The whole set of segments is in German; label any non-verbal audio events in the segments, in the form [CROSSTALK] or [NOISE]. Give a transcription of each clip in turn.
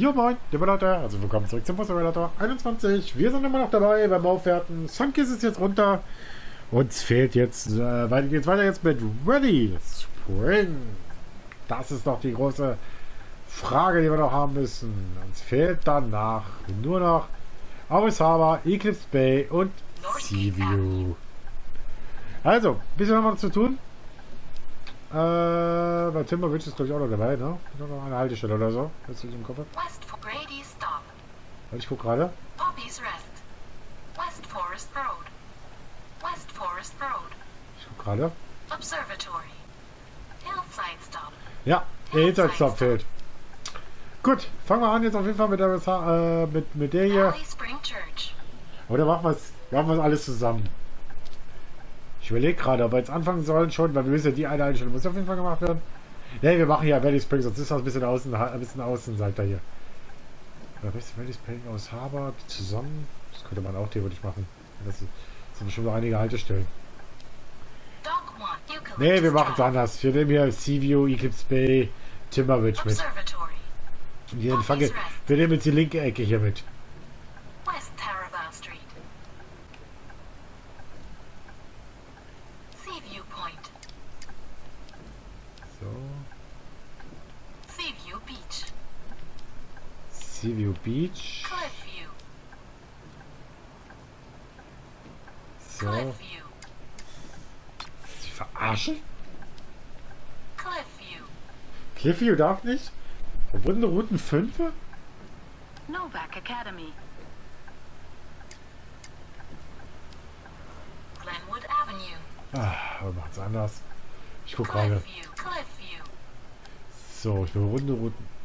Jo moin, Leute, also willkommen zurück zum Simulator 21. Wir sind immer noch dabei beim Aufwerten. Sunkiss ist jetzt runter. Uns fehlt jetzt, äh, weiter geht's weiter jetzt mit Ready Spring. Das ist doch die große Frage, die wir noch haben müssen. Uns fehlt danach nur noch Aris Harbor, Eclipse Bay und Seaview. Also, ein bisschen haben wir noch zu tun. Äh, bei Timber Ridge ist glaube ich auch noch dabei, ne? Ist noch eine Haltestelle oder so. Jetzt ich im Kopf. West for Grady stop. Ich guck gerade. Poppy's Rest. West Forest Road. West Forest Road. Ich guck gerade. Observatory. Hillside stop. Ja, der Hinterstop fehlt. Gut, fangen wir an jetzt auf jeden Fall mit der, äh, mit, mit der hier. Oder machen wir es machen wir's alles zusammen? Ich überlege gerade, ob wir jetzt anfangen sollen schon, weil wir wissen ja, die eine Einstellung muss auf jeden Fall gemacht werden. Ne, wir machen ja Valley Springs, sonst ist das ein bisschen außen, ein bisschen Außenseiter hier. Oder beste Valley Springs aus Haber zusammen? Das könnte man auch theoretisch machen. Das sind bestimmt noch einige Haltestellen. Dock 1. Eucalyptus Ne, wir machen es anders. Wir nehmen hier Seaview, Eclipse Bay, Timberridge mit. Die Fackel- wir nehmen jetzt die linke Ecke hier mit. West Taraval Street. Seaview Point. So, Seaview Beach. Seaview Beach. Cliffview. So. Sie verarschen? Cliffview. Cliffview darf nicht? Verbundene Routen 5? Novak Academy. Glenwood Avenue. Ah, machen es anders. Ich gucke gerade. Cliffview. Cliffview. So, ich will runde Routen.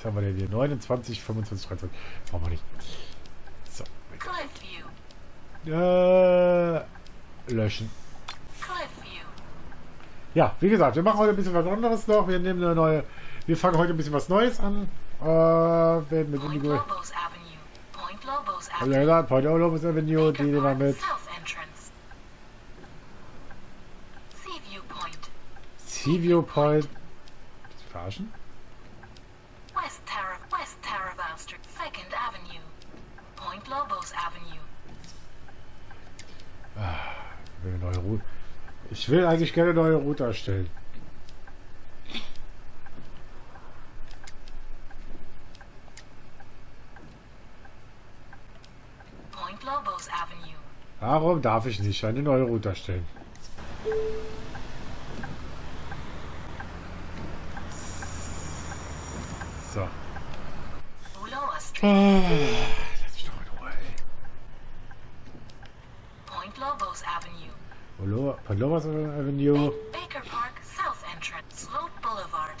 Was haben wir denn hier? 29, 25, 23. Brauchen wir nicht. So. Äh, löschen. Ja, wie gesagt, wir machen heute ein bisschen was anderes noch. Wir nehmen eine neue. Wir fangen heute ein bisschen was Neues an. Äh, werden mit Point. Lobos Avenue. Point Lobos ja Avenue. gesagt, Point Olobus Avenue, die nehmen wir mit. Seaview Point. Seaview Point. Verarschen? West Tara West Taraval Street. Second Avenue. Point Lobos Avenue. Ich will neue Route. Ich will eigentlich gerne neue Route erstellen. Point Lobos Avenue. Warum darf ich nicht eine neue Route erstellen? So. Uloa Street. Ah, lass mich doch in Ruhe, ey. Point Lobos Avenue. Polo- Palomas Avenue, Baker Park South Entrance. Slope Boulevard.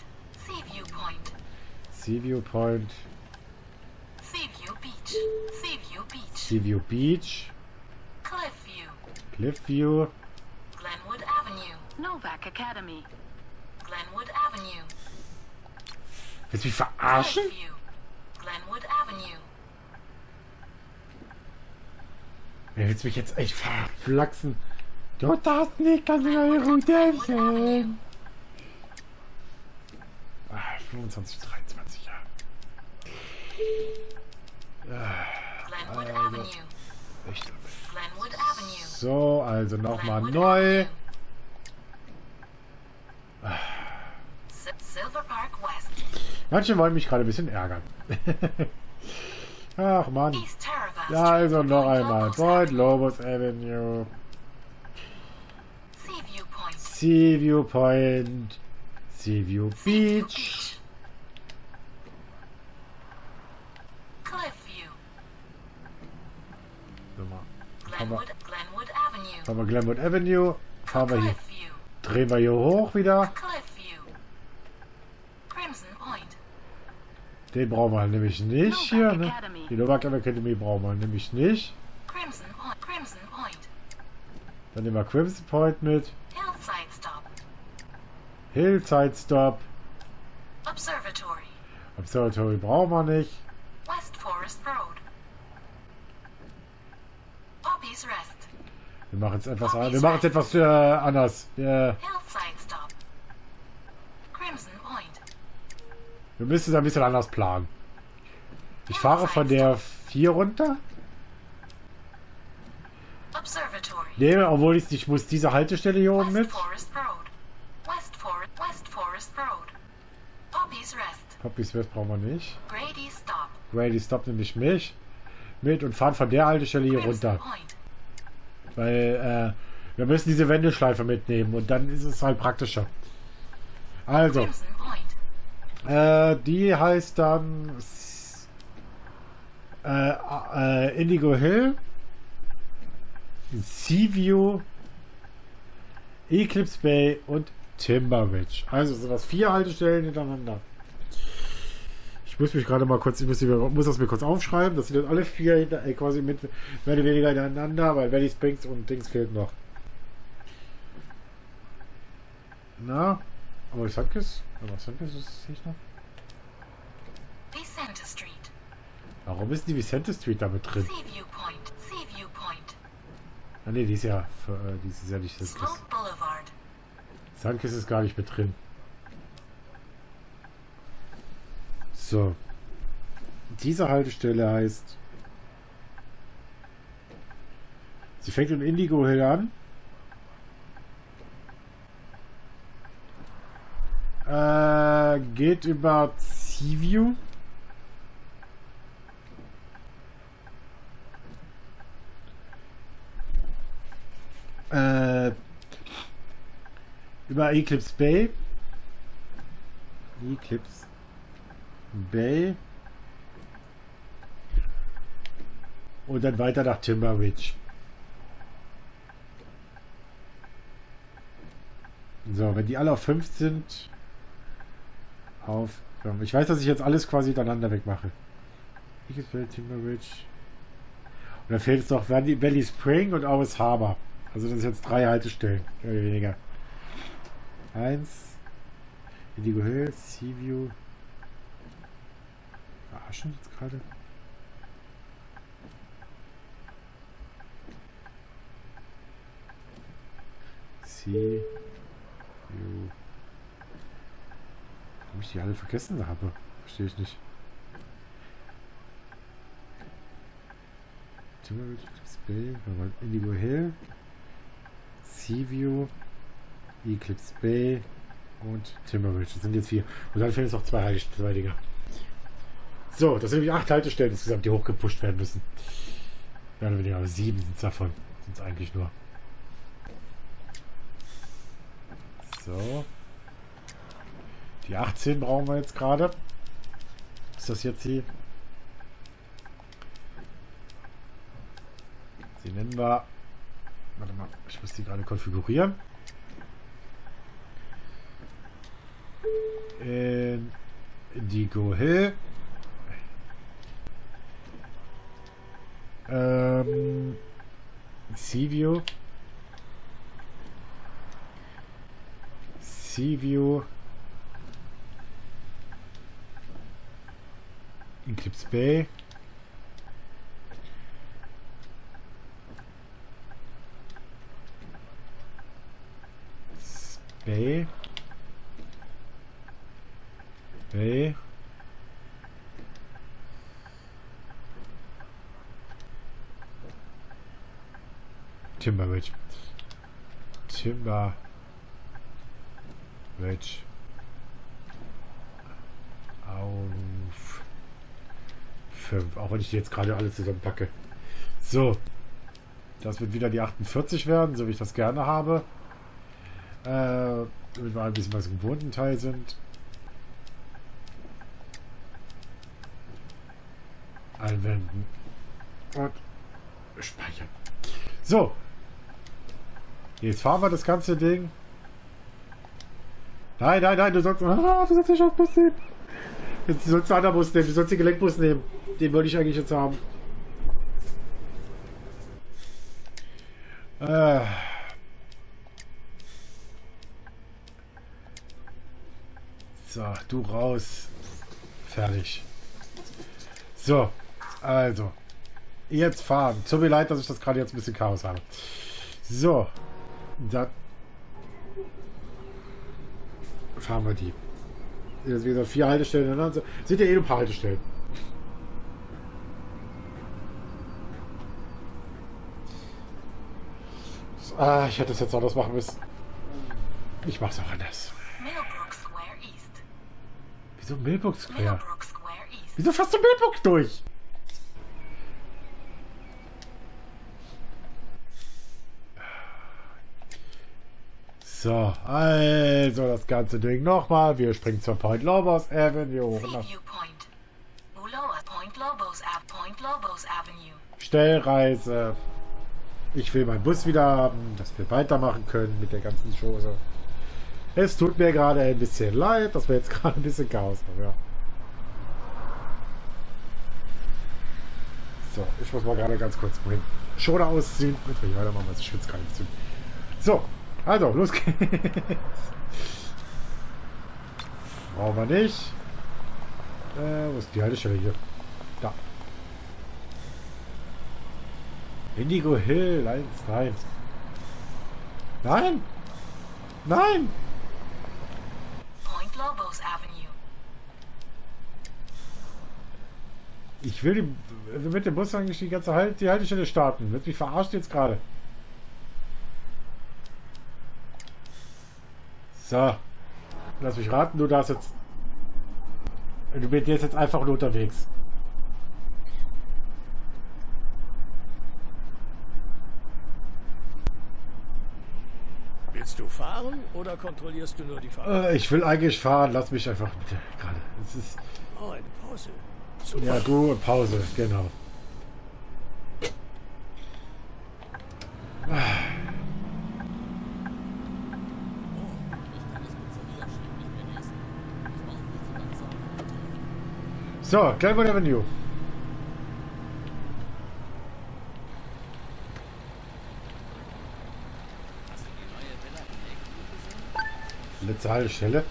Seaview Point. Seaview Point, Seaview Beach. Seaview Beach. Seaview Beach, Cliffview. Cliffview, Glenwood Avenue. Novak Academy. Glenwood Avenue. Willst du mich verarschen? Cliffview. Glenwood Avenue. Willst du mich jetzt echt verflachsen? Du darfst nicht ganz neue Route. Ah, 25, 23 Jahre. Glenwood Also. Avenue. So, also nochmal neu. West. Manche wollen mich gerade ein bisschen ärgern. [LAUGHS] Ach man. Ja, also noch einmal. Point. Lobos Avenue. Point. Seaview Point. Seaview Seaview Beach. Glenwood, Glenwood Avenue. fahren wir Glenwood Avenue. Fahren wir hier. Drehen wir hier hoch wieder. Cliffview. Crimson Point. Den brauchen wir nämlich nicht hier. Ne? Die Novak Academy brauchen wir nämlich nicht. Dann nehmen wir Crimson Point mit. Hillside Hillside Stop. Observatory. Observatory brauchen wir nicht. West Forest Road. Poppy's Rest. Wir machen jetzt etwas, wir machen jetzt etwas äh, anders. Wir, Hillside Stop. Crimson Point. wir müssen es ein bisschen anders planen. Ich fahre von der 4 runter. Observatory. Nee, obwohl ich, ich muss diese Haltestelle hier oben mit. Forest Road. West Forest West Forest Road. Poppies West brauchen wir nicht. Grady Stop. Grady stoppt nämlich mich mit und fahren von der Haltestelle hier Crimson runter. Weil äh, wir müssen diese Wendeschleife mitnehmen und dann ist es halt praktischer. Also, äh, die heißt dann äh, äh, Indigo Hill, Seaview, Eclipse Bay und Timber Ridge. Also sind das vier Haltestellen hintereinander. Ich muss mich gerade mal kurz, ich muss, muss das mir kurz aufschreiben. Das sind jetzt alle vier hinter, äh, quasi mit mehr oder weniger hintereinander, weil Valley Springs und Dings fehlt noch. Na, aber Sunkist? Aber Sunkist ist nicht noch. Vicente Street. Warum ist die Vicente Street da mit drin? Seaview Point. Seaview Point. Ah ne, die ist ja, äh, die ist ja nicht Boulevard. Sunkist ist gar nicht mit drin. So. Diese Haltestelle heißt. Sie fängt in Indigo Hill an. Äh, geht über Seaview. Äh, über Eclipse Bay. Eclipse Bay. Und dann weiter nach Timber Ridge. So, wenn die alle auf 5 sind, auf. Ich weiß, dass ich jetzt alles quasi hintereinander wegmache. Eclipse Bay, Timber Ridge. Und dann fehlt es noch Valley, Valley Spring und Owens Harbor. Also das sind jetzt drei Haltestellen, mehr oder weniger. Eins. Indigo Hill, Seaview. Verarschen jetzt gerade? Seaview. Warum ich die alle vergessen habe? Verstehe ich nicht. Bay, nochmal Indigo Hill, Seaview, Eclipse Bay und Timberridge. Das sind jetzt vier. Und dann fehlen es noch zwei, zwei Dinger. So, das sind nämlich acht Haltestellen insgesamt, die hochgepusht werden müssen. Mehr oder weniger, aber sieben sind es davon. Sind es eigentlich nur. So. Die 18 brauchen wir jetzt gerade. Ist das jetzt die? Sie nennen wir. Warte mal, ich muss die gerade konfigurieren. In Indigo Hill. Ähm, Seaview. Seaview. Eclipse Bay. Bay. Bay. Timber Ridge. Timber Ridge. Auf 5. Auch wenn ich die jetzt gerade alle zusammenpacke. So. Das wird wieder die 48 werden, so wie ich das gerne habe. Äh, damit wir ein bisschen was im gewohnten Teil sind. Einwenden. Und speichern. So. Jetzt fahren wir das ganze Ding. Nein, nein, nein, du sollst. Ah, du sollst den Scheißbus nehmen. Jetzt, du sollst einen anderen Bus nehmen. Du sollst den Gelenkbus nehmen. Den wollte ich eigentlich jetzt haben. Äh. So, du raus. Fertig. So, also. Jetzt fahren. Tut mir leid, dass ich das gerade jetzt ein bisschen Chaos habe. So. Da fahren wir die. Jetzt wieder vier Haltestellen. Sind ja eh ein paar Haltestellen. Ah, ich hätte das jetzt anders machen müssen. Ich mach's auch anders. Wieso Millbrook Square? Wieso fährst du Millbrook durch? So, also das ganze Ding nochmal. Wir springen zur Point Lobos Avenue. hoch nach. Stellreise. Ich will meinen Bus wieder haben, dass wir weitermachen können mit der ganzen Chose. Es tut mir gerade ein bisschen leid, dass wir jetzt [LAUGHS] gerade ein bisschen Chaos haben, ja. So, ich muss mal gerade ganz kurz meinen Schoner ausziehen. Jetzt ich weitermachen, weil ich schwitze gar nicht zu. So, also, los geht's. Brauchen wir nicht. Äh, wo ist die Haltestelle hier? Da. Indigo Hill, nein, nein. Nein! Nein! Point Lobos Avenue. Ich will die, also mit dem Bus eigentlich die ganze halt, die Haltestelle starten. Wird mich verarscht jetzt gerade. So. Lass mich raten, du darfst jetzt. Du bist jetzt einfach nur unterwegs. Willst du fahren oder kontrollierst du nur die Fahrt? Äh, ich will eigentlich fahren. Lass mich einfach bitte gerade. Es ist. Oh, eine Pause. Super. Ja, gut, Pause, genau. So, Glenwood Avenue. Letzte Haltestelle.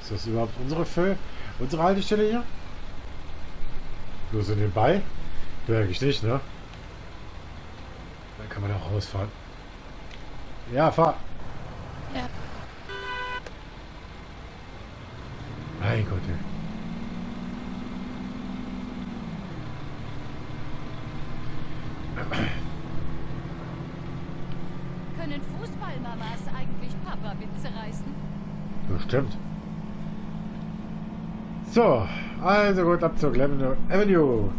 Ist das überhaupt unsere Fö unsere Haltestelle hier? Nur so nebenbei? Ja, eigentlich nicht, ne? Dann kann man auch rausfahren. Ja, fahr. Ja. Mein Gott, ey. Können Fußballmamas eigentlich Papa-Witze reißen? Bestimmt. So, also gut, ab zur Glen Avenue.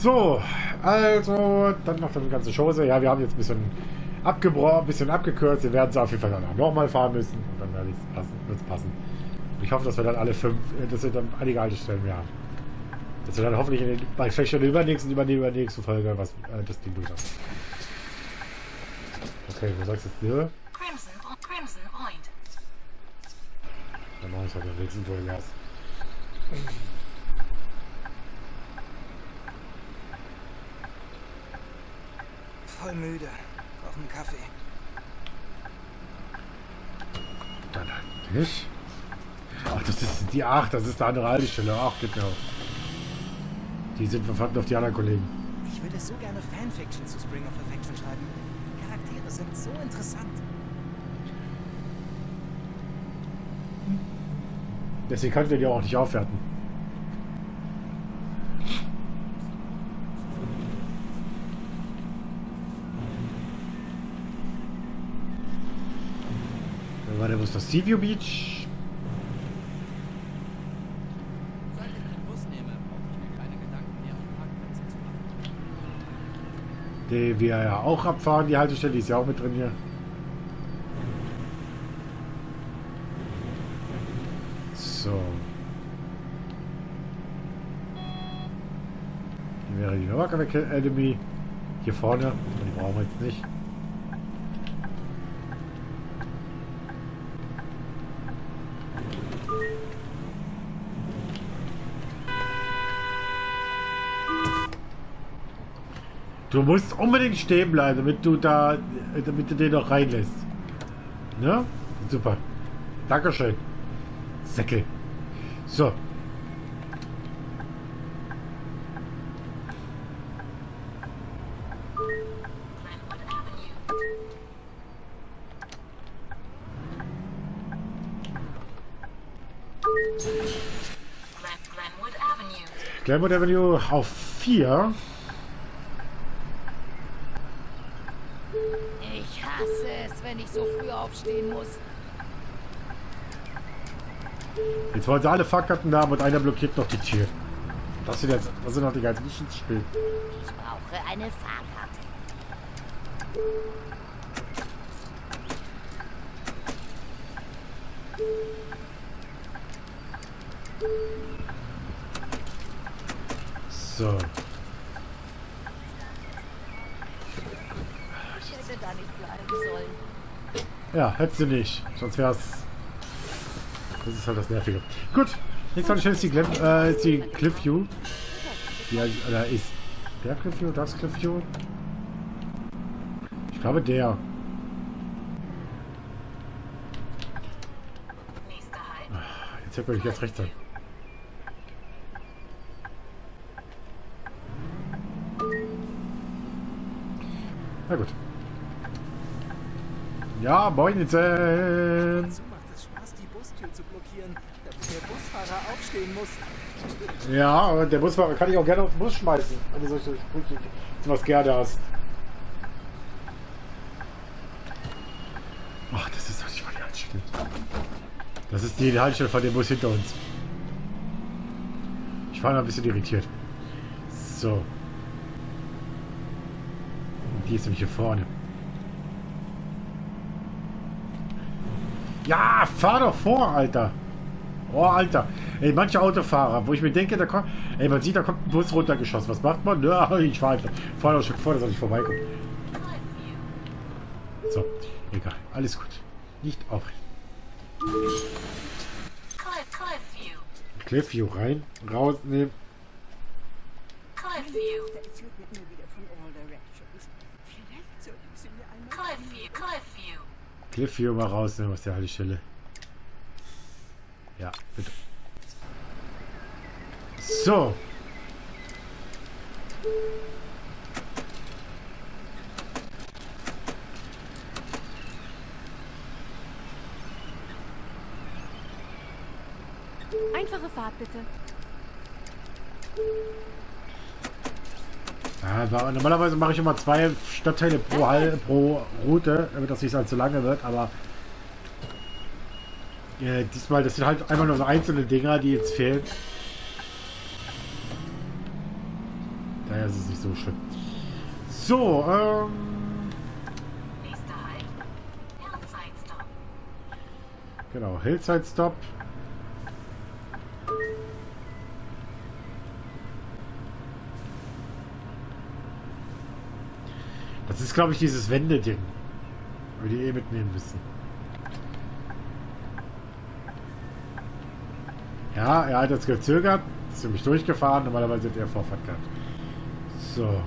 So, also, dann noch die ganze Chose. Ja, wir haben jetzt ein bisschen abgebrochen, ein bisschen abgekürzt. Wir werden es auf jeden Fall dann nochmal fahren müssen. Und dann wird es passen, passen. Ich hoffe, dass wir dann alle fünf, äh, dass wir dann einige Haltestellen mehr haben. Dass wir dann hoffentlich in den, bei vielleicht schon der übernächsten, über die übernächsten Folge was, äh, das Ding durch haben. Okay, du sagst jetzt, ne? Crimson, Crimson Point. Dann machen wir es halt am nächsten Vollgas. Voll müde. Brauch einen Kaffee. Dann halt nicht. Ach, das ist die 8, das ist der andere Haltestelle. Ach, genau. Die sind verfangen auf die anderen Kollegen. Ich würde so gerne Fanfiction zu Spring of Perfection schreiben. Die Charaktere sind so interessant. Deswegen könnt ihr die auch nicht aufwerten. Dann war der, wo ist das? Seaview Beach? Die wir ja auch abfahren, die Haltestelle, ist ja auch mit drin hier. So. Hier wäre die Novak Academy. Hier vorne. Die brauchen wir jetzt nicht. Du musst unbedingt stehen bleiben, damit du da, damit du den noch reinlässt. Ne? Super. Dankeschön. Säckel. So. Glenwood Avenue auf 4. Ich hasse es, wenn ich so früh aufstehen muss. Jetzt wollen sie alle Fahrkarten haben und einer blockiert noch die Tür. Das sind jetzt, das sind noch die ganzen Spiel. Ich brauche eine Fahrkarte. So. Ich hätte da nicht bleiben sollen. Ja, hättest du nicht. Sonst wär's. Das ist halt das Nervige. Gut. Nächste Stelle ist die, Glen, äh, die Cliffview. Ja, oder ist der Cliffview, das Cliffview? Ich glaube der. Jetzt hätte ich jetzt recht sein. Na gut. Ja, moinsen. So macht es Spaß, die Bustür zu blockieren, damit der Busfahrer aufstehen muss. Ja, aber der Busfahrer kann ich auch gerne auf den Bus schmeißen, wenn du solche Sprüche was gerne hast. Ach, das ist doch nicht mal die Haltestelle. Das ist die Haltestelle von dem Bus hinter uns. Ich war noch ein bisschen irritiert. So. Die ist nämlich hier vorne. Ja, fahr doch vor, Alter. Oh, Alter. Ey, manche Autofahrer, wo ich mir denke, da kommt... Ey, man sieht, da kommt ein Bus runtergeschossen. Was macht man? Ja, [LAUGHS] ich fahre. Fahr doch schon vor, dass nicht vorbeikommt. Cliffview. So, egal. Alles gut. Nicht aufregen. Cliff. Cliffview rein, rausnehmen. Cliffview. erzählt mir immer wieder von All Directions. Vielleicht sollten Sie mir einmal... Cliffview. Cliffview. Cliffview mal rausnehmen aus der Haltestelle. Ja, bitte. So. Einfache Fahrt bitte. Ja, normalerweise mache ich immer zwei Stadtteile pro, Hal pro Route, damit das nicht allzu lange wird, aber äh, diesmal, das sind halt einfach nur so einzelne Dinger, die jetzt fehlen. Daher ist es nicht so schlimm. So, ähm, Nächster Halt. Genau, Hillside Stop. Das ist, glaube ich, dieses Wendeding. Wir die eh mitnehmen müssen. Ja, er hat jetzt gezögert. Ist nämlich durchgefahren. Normalerweise hätte er Vorfahrt gehabt. So.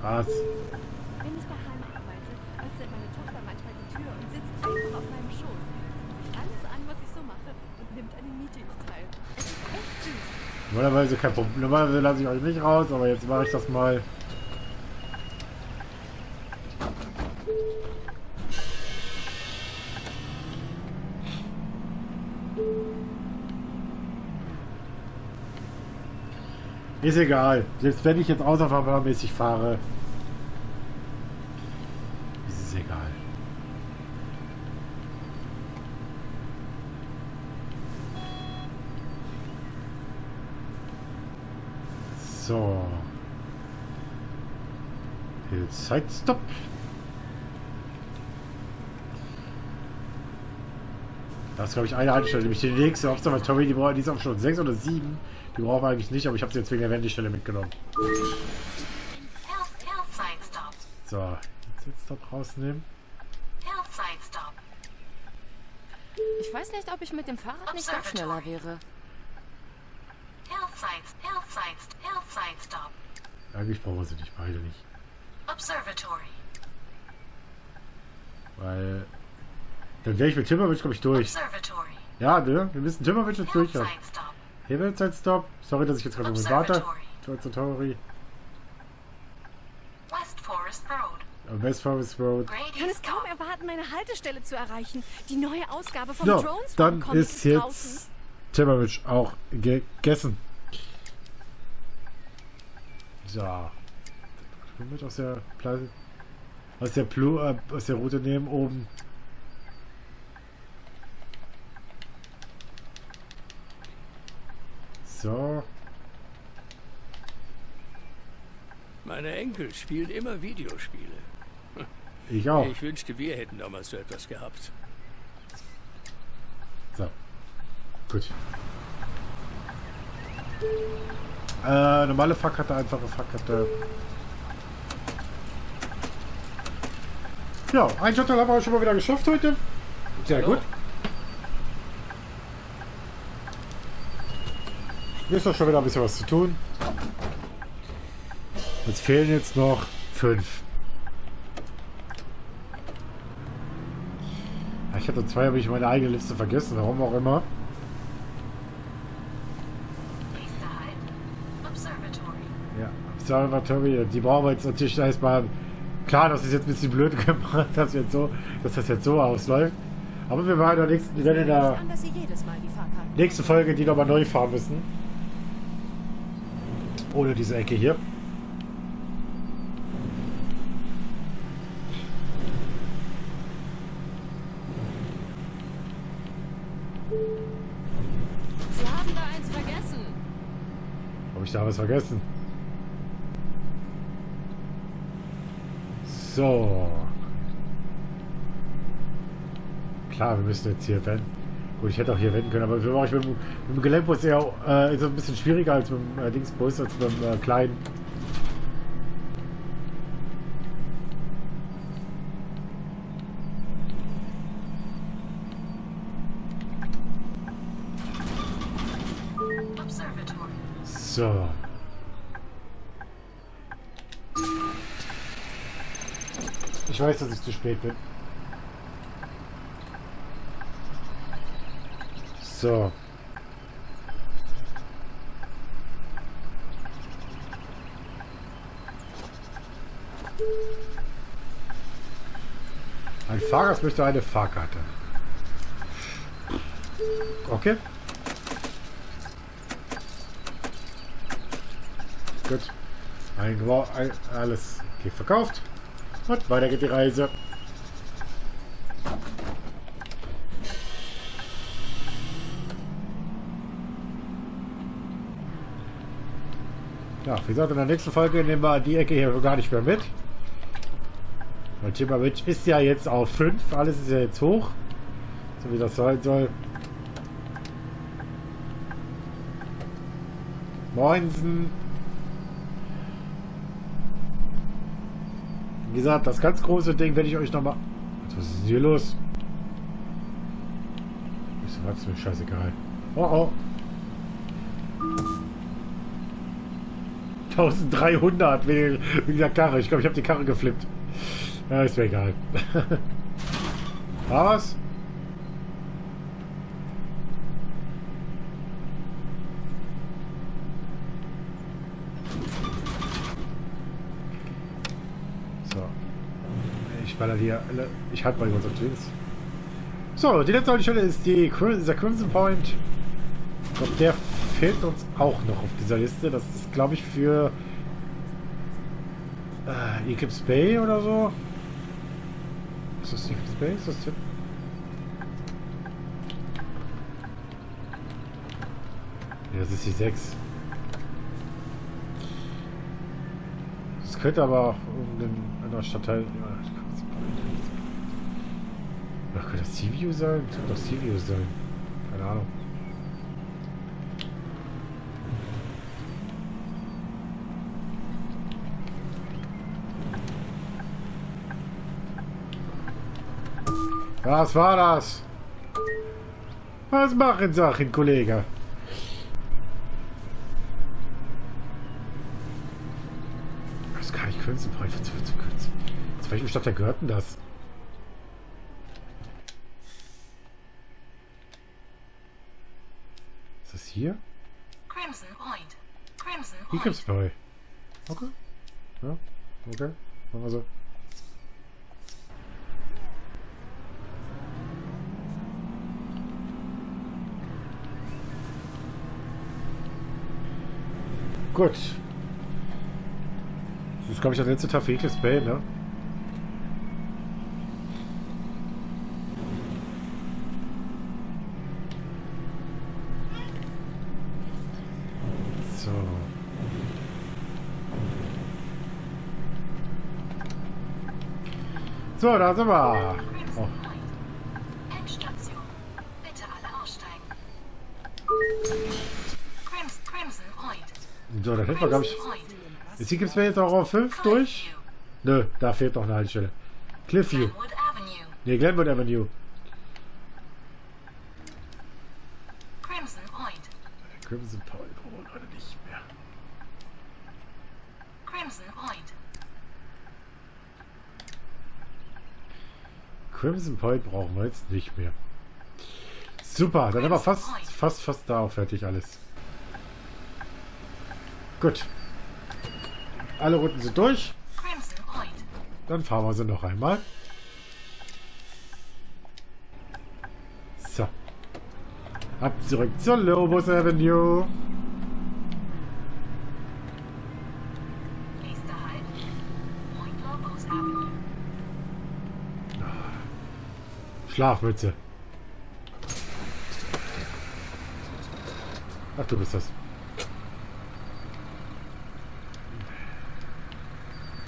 Was? Normalerweise kein Problem. Normalerweise lasse ich euch nicht raus, aber jetzt mache ich das mal. Ist egal. Selbst wenn ich jetzt außerfahrmäßig fahre, ist es egal. So. Stop. Das ist, glaube ich, eine Haltestelle. Nämlich die nächste Observatory, die, brauchen- die ist auch schon 6 oder 7. Die brauchen wir eigentlich nicht, aber ich habe sie jetzt wegen der Wendestelle mitgenommen. So, jetzt jetzt dort rausnehmen. Ich weiß nicht, ob ich mit dem Fahrrad nicht doch schneller wäre. Eigentlich brauchen wir sie nicht, beide nicht. Observatory. Weil. Dann wäre ich mit Timberwitch, glaube ich, durch. Observatory. Ja, ne? Wir müssen Timberwitch jetzt durch. Hillside Stop. Hier wird jetzt Stop. Sorry, dass ich jetzt gerade mit warte. Observatory. West Forest Road. Äh, West Forest Road. Ich kann es kaum erwarten, meine Haltestelle zu erreichen. Die neue Ausgabe vom So, Drones dann ist jetzt draußen. Timberwitch auch gegessen. So. Mit aus der Pla aus der Plu äh, aus der Route nehmen oben. So. Meine Enkel spielen immer Videospiele. [LAUGHS] Ich auch. Ich wünschte, wir hätten damals so etwas gehabt. So. Gut. Äh, normale Fahrkarte, einfache Fahrkarte. Ja, ein Shuttle haben wir schon mal wieder geschafft heute. Sehr Hallo. gut. Hier ist doch schon wieder ein bisschen was zu tun. Jetzt fehlen jetzt noch fünf. Ich hatte zwei, habe ich meine eigene Liste vergessen, warum auch immer. Ja, Observatory, die brauchen wir jetzt natürlich erstmal. Klar, das ist jetzt ein bisschen blöd [LAUGHS] gemacht, dass, jetzt so, dass das jetzt so ausläuft. Aber wir werden in der nächsten, werden in der nächsten Folge die nochmal neu fahren müssen. Ohne diese Ecke hier. Sie haben da eins vergessen. Habe ich da was vergessen? So. Klar, wir müssen jetzt hier wenden. Gut, ich hätte auch hier wenden können, aber für euch mit, dem- dem Gelenkbus eher äh, ist ein bisschen schwieriger als mit dem äh, Dingsbus, als mit dem äh, kleinen. So. Ich weiß, dass ich zu spät bin. So. Ein Fahrgast möchte eine Fahrkarte. Okay. Gut. Ein, ein, alles okay, verkauft. Und weiter geht die Reise. Ja, wie gesagt, in der nächsten Folge nehmen wir die Ecke hier gar nicht mehr mit. Weil Timberwitch ist ja jetzt auf 5. Alles ist ja jetzt hoch. So wie das sein soll. Moinsen. Wie gesagt, das ganz große Ding werde ich euch nochmal... Was ist hier los? Ist was mir scheißegal. Oh oh. 1300 wegen, wegen der Karre. Ich glaube, ich habe die Karre geflippt. Ja, ist mir egal. [LAUGHS] War was? So. Ich baller hier alle. Ich halte mal kurz auf links. So, die letzte Stelle ist die, der Crimson Point. Ich glaube, der fehlt uns auch noch auf dieser Liste. Das ist, glaube ich, für äh, Eclipse Bay oder so. Ist das Eclipse Bay? Ist das? Ja, das ist die 6. Das könnte aber auch irgendein anderer Stadtteil. Ja, ich guck jetzt mal. Ach, könnte das Sea-View sein? Das könnte doch Sea-View sein. Keine Ahnung. Was war das? Was machen Sachen, Kollege? Das kann ich kürzen, brauche ich zu kürzen. Zu welchem Stadt der gehört denn das? Ist das hier? Crimson Point. Crimson Hier Point. gibt's bei. Okay. Ja, okay. Machen wir so. Gut. Das ist, glaube ich, der letzte Tag für Eclipse Bay, ne? So. So, da sind wir. Oh, so, dann hätten wir, glaube ich... Point. Ist Eclipse Bay jetzt auch auf 5 durch? Nö, da fehlt noch eine Haltestelle. Cliffview. Ne, Glenwood Avenue. Crimson Point. Crimson Point. Oh, Leute, nicht mehr. Crimson Point. Crimson Point brauchen wir jetzt nicht mehr. Super, dann haben wir fast, fast, fast da auch fertig alles. Gut. Alle Runden sind durch. Crimson Point. Dann fahren wir sie noch einmal. So. Ab zurück zur Lobos Avenue. Nächster Halt. Point Lobos Avenue. Schlafmütze. Ach, du bist das.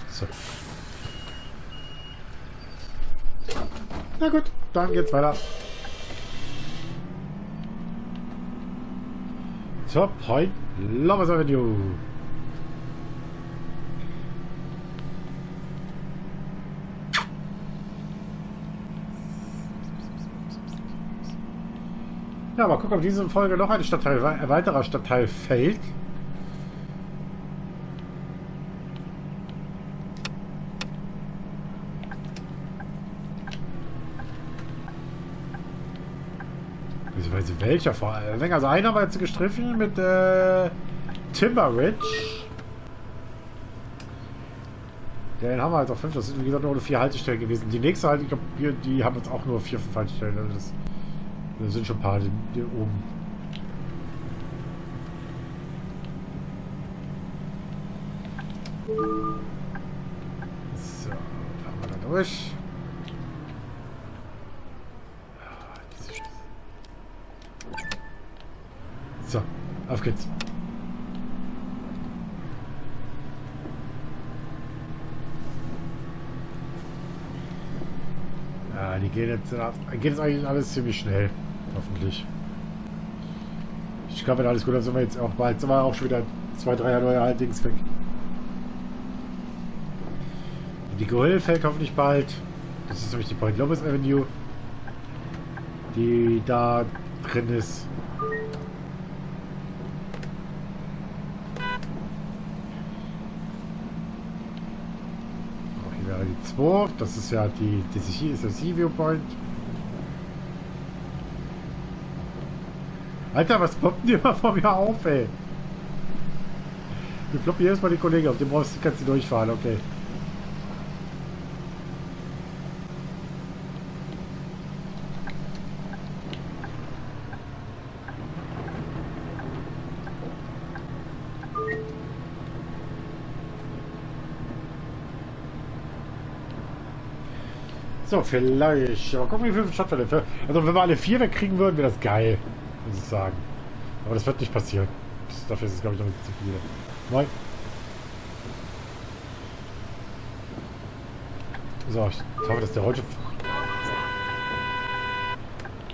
So. Na gut, dann geht's weiter. Zur Point Lovers Avenue. Ja, mal gucken, ob diese Folge noch ein Stadtteil, ein weiterer Stadtteil fällt. Beziehungsweise welcher vor allem? Also einer war jetzt gestriffen mit äh, Timber Ridge. Den haben wir halt auf 5. Das sind wie gesagt nur vier Haltestellen gewesen. Die nächste halt, ich die haben jetzt auch nur vier, fünf Haltestellen. Also das, da sind schon ein paar die oben. So, fahren wir da durch. So, auf geht's. Ja, die gehen jetzt, geht jetzt eigentlich alles ziemlich schnell. Hoffentlich. Ich glaube, wenn alles gut ist, sind wir jetzt auch bald, sind wir auch schon wieder zwei, drei neue Haltings weg. Die Gorille fällt hoffentlich bald. Das ist nämlich die Point Lopez Avenue, die da drin ist. Oh, hier wäre die 2. Das ist ja die, hier ist der Sea Viewpoint. Alter, was ploppt denn immer vor mir auf, ey? Wir ploppen jedes Mal die Kollegen auf, den brauchst du, kannst du durchfahren, okay. So, vielleicht. Aber gucken, wie viele Stadtteile. für- Also, wenn wir alle vier wegkriegen würden, wäre das geil. Muss ich sagen. Aber das wird nicht passieren. Dafür ist es, glaube ich, noch nicht zu viele. Moin. So, ich hoffe, dass der Rollstuhl.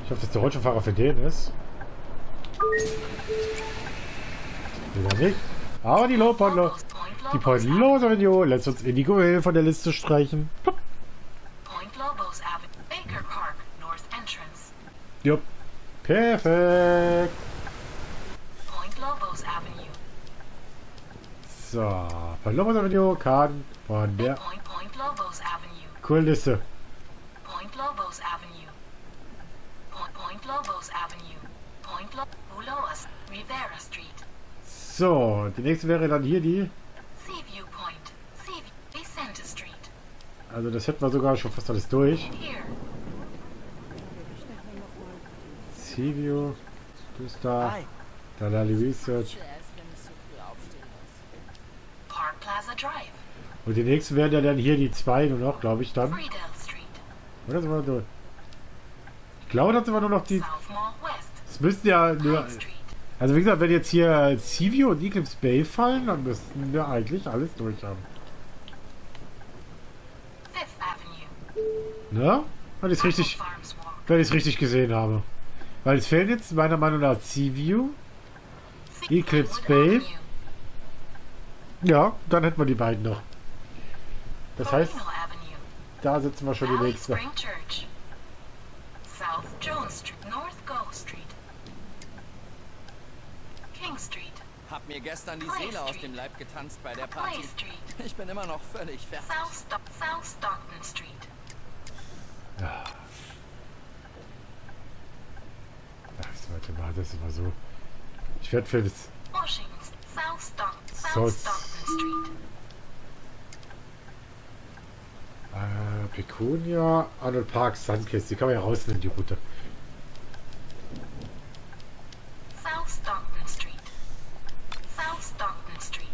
Ich hoffe, dass der Rollstuhlfahrer für den ist. Wieder nicht. Aber die Low. Die Point Low Avenue lässt uns Indigo Hill von der Liste streichen. Jupp. Perfekt. Lobos. So, von Lobos Avenue kann von der Point Point Lobos Avenue. Kulisse. Point Lobos Avenue. Point Point Lobos Avenue. Point Lo Uloas, Rivera Street. So, die nächste wäre dann hier die. Seaview Point. Seaview. Vicente Street. Also das hätten wir sogar schon fast alles durch. Here. Seaview. Du bist da. Hi. Dalali Research. Park Plaza Drive. Und die nächste wären ja dann hier die zwei nur noch, glaube ich dann. Oder sind wir nur? Ich glaube, das sind wir nur noch die. Es müssten ja nur. Also wie gesagt, wenn jetzt hier Seaview und Eclipse Bay fallen, dann müssten wir eigentlich alles durch haben. Ne? Weil ich es richtig, ich richtig gesehen habe. Weil es fehlt jetzt meiner Meinung nach Seaview. Eclipse Bay. Ja, dann hätten wir die beiden noch. Das heißt, da sitzen wir schon die nächste. Spring Church. South Jones Street. North Go Street. King Street. Hab mir gestern die Seele aus dem Leib getanzt bei der Party. Ich bin immer noch völlig fertig. South Stockton Street. Ach, so, warte mal, das ist immer so. Ich werde für das. South, South So- Stockton Street. Äh, Pecunia, Arnold Park, Sunkist. Die kann man ja rausnehmen, die Route. South Stockton Street. South Stockton Street.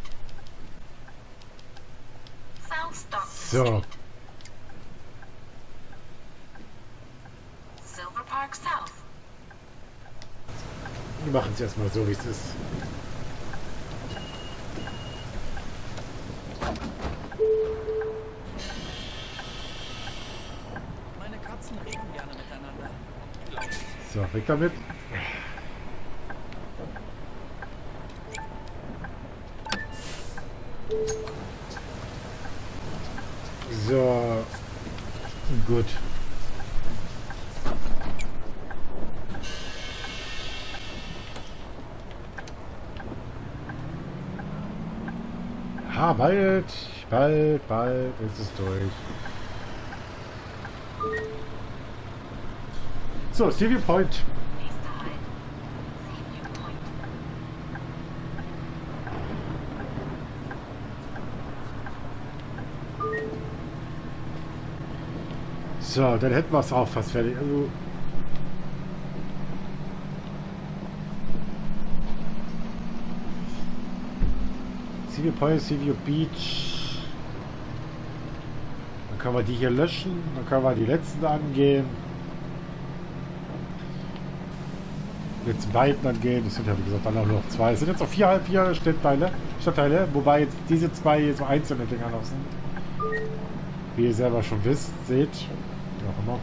South Stockton So. Street. Silver Park South. Wir machen es erstmal so, wie es ist. Meine Katzen reden gerne miteinander. So, weg damit. So. Gut. Bald, bald, bald ist es durch. So, Stevie Point. So, dann hätten wir es auch fast fertig. Also, Seaview Point, Seaview Beach. Dann können wir die hier löschen. Dann können wir die letzten angehen. Jetzt beiden angehen. Das sind ja wie gesagt dann auch noch zwei. Es sind jetzt noch vier, vier Stadtteile, Stadtteile, wobei jetzt diese zwei hier so einzelne Dinger noch sind. Wie ihr selber schon wisst, seht. Wie auch immer.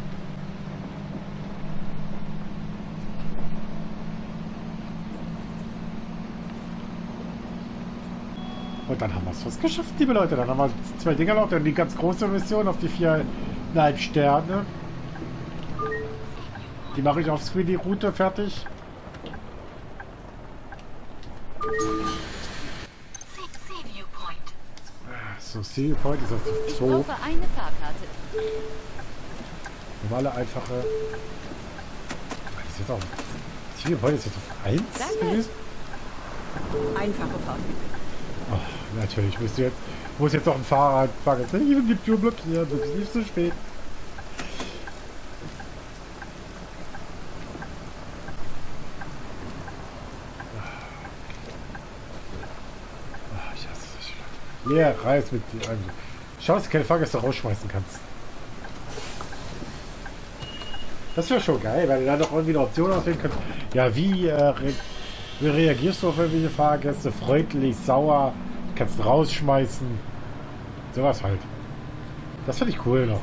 Und dann haben wir es fast geschafft, liebe Leute. Dann haben wir zwei Dinger noch. Dann die ganz große Mission auf die viereinhalb Sterne. Die mache ich auf Screen, die Route fertig. So, Seal Point ist auf Ich 2. brauche eine Fahrkarte. Normale, einfache. Das ist jetzt auch. Point ist jetzt auf 1 Danke. gewesen. Einfache Fahrt. Natürlich muss jetzt, muss jetzt doch ein Fahrrad fahren. Ich will die Tür blockieren, das ist nicht so spät. Leer, reiß mit dir. Also, schau, dass du keine Fahrgäste rausschmeißen kannst. Das wäre schon geil, weil du da doch irgendwie eine Option auswählen kannst. Ja, wie, äh, re wie reagierst du auf irgendwelche Fahrgäste? Freundlich, sauer, kannst rausschmeißen. Sowas halt. Das finde ich cool noch.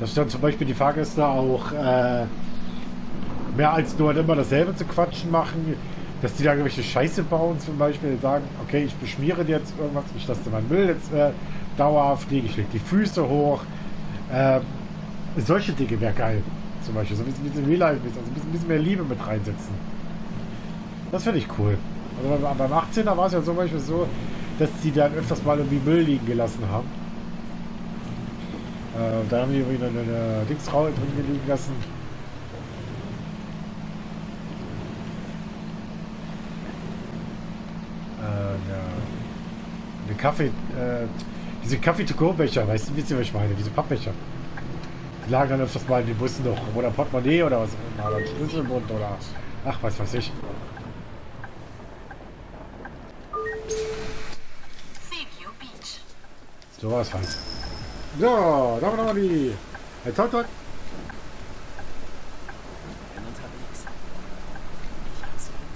Dass dann zum Beispiel die Fahrgäste auch äh, mehr als nur immer dasselbe zu quatschen machen. dass die da irgendwelche Scheiße bauen, zum Beispiel sagen, okay, ich beschmiere jetzt irgendwas, ich lasse meinen Müll jetzt äh, dauerhaft liegen, ich lege die Füße hoch. Ähm, solche Dinge wäre geil. Zum Beispiel, so ein bisschen, bisschen Real Life, also ein bisschen, mehr Liebe mit reinsetzen. Das finde ich cool. Also beim, beim 18er war es ja zum Beispiel so, dass die dann öfters mal irgendwie Müll liegen gelassen haben. Äh, da haben die irgendwie eine, eine Dingsraue drin liegen lassen. Äh, ja. Eine Kaffee, äh, diese Kaffee-to-go-Becher, weißt du, wisst ihr, was ich meine? Diese Pappbecher. Lagen dann öfters mal in den Bussen noch. Oder Portemonnaie oder was auch immer. Oder Schlüssel im Mund oder ach, was weiß ich. Beach. Sowas halt. So, da haben wir die. Toll, toll. Bin unterwegs. Ich hasse ihn.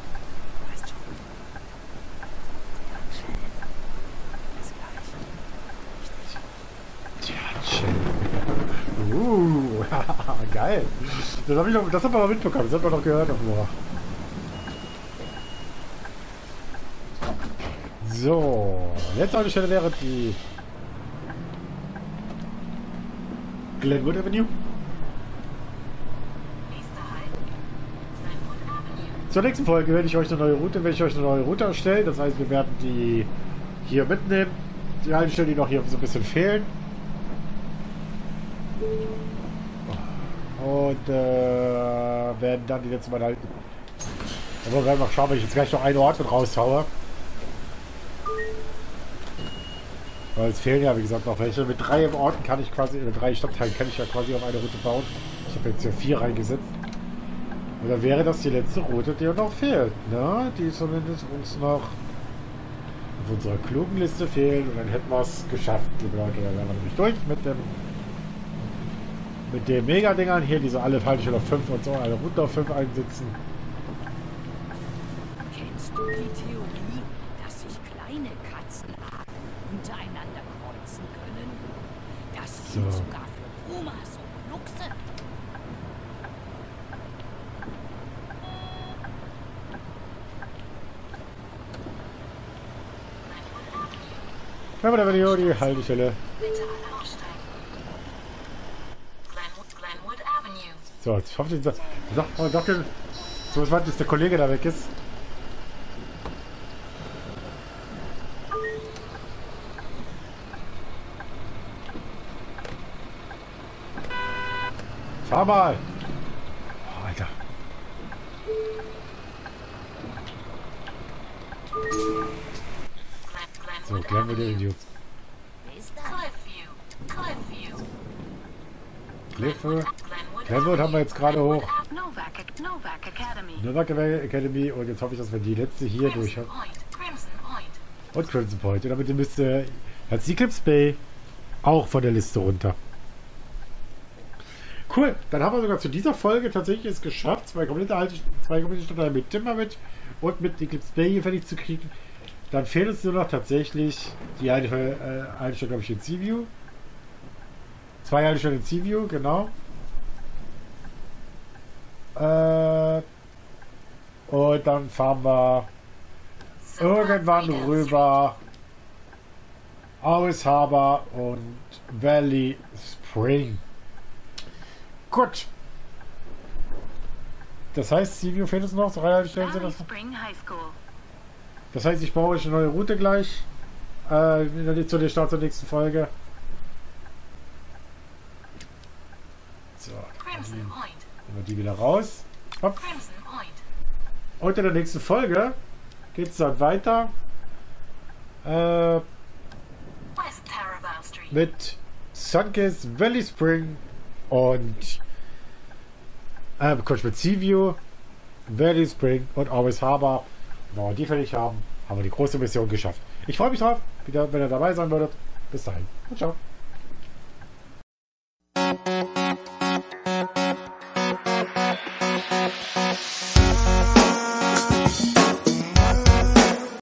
Weißt schon. Bis gleich. Tja, chill. Uh, [LAUGHS] geil. Das habe ich noch, das haben wir mal mitbekommen. Das hat man noch gehört auf Moor. So, jetzt der Stelle wäre die Glenwood Avenue. Nächster. Glenwood Avenue. Zur nächsten Folge werde ich euch eine neue Route, werde ich euch eine neue Route erstellen. Das heißt, wir werden die hier mitnehmen. Die Haltestellen, die noch hier so ein bisschen fehlen. Und äh, werden dann die letzte Mal halten. Aber wir werden mal schauen, wenn ich jetzt gleich noch einen Ort mit raushaue. Weil es fehlen ja, wie gesagt, noch welche. Mit drei Orten kann ich quasi, oder drei Stadtteilen kann ich ja quasi auf eine Route bauen. Ich habe jetzt hier vier reingesetzt. Und dann wäre das die letzte Route, die noch fehlt. Ne? Die zumindest uns noch auf unserer klugen Liste fehlt. Und dann hätten wir es geschafft, liebe Leute. Dann wären wir nämlich durch mit dem mit den Mega-Dingern hier, diese alle Haltestellen auf 5 und so, alle Route auf 5 einsetzen. Kennst du die Theorie, dass sich kleine Katzenarten untereinander kreuzen können? Das gilt So. sogar für Pumas und Luchse. Wenn wir da Video die Haltestelle. Bitte alle aussteigen. Glenwood, Glenwood Avenue. So, jetzt hoffe ich, sagt oh, doch, den- so was weit, bis der Kollege da weg ist. Fahr mal! Oh, Alter. So, Glenwood klären wir den Avenue. Idiot. Clifford. Glenwood haben wir jetzt gerade hoch. Novak, Academy. Novak Academy und jetzt hoffe ich, dass wir die letzte hier durch haben. Und Crimson Point. Und damit müsste jetzt die Clips Bay auch von der Liste runter. Cool, dann haben wir sogar zu dieser Folge tatsächlich es geschafft, zwei komplette alte, zwei komplette Stadtteile mit Timberwitch und mit Eclipse Bay hier fertig zu kriegen. Dann fehlt uns nur noch tatsächlich die eine, äh, eine Stadt, glaube ich, in Seaview. Zwei alte Städte in Seaview, genau. Äh, und dann fahren wir irgendwann rüber aus Harbor und Valley Spring. Gut. Das heißt, Seaview fehlt uns noch, drei Haltestellen sind das. Das heißt, ich baue euch eine neue Route gleich. Äh, zu der Start der nächsten Folge. So, Crimson Point. Wir die wieder raus. Hopp. Und in der nächsten Folge geht es dann weiter äh, mit Sunkiss, Valley Spring und äh, kurz mit Seaview, Valley Spring und Always Harbor. Wenn wir die fertig haben, haben wir die große Mission geschafft. Ich freue mich drauf, wieder, wenn ihr dabei sein würdet. Bis dahin und ciao.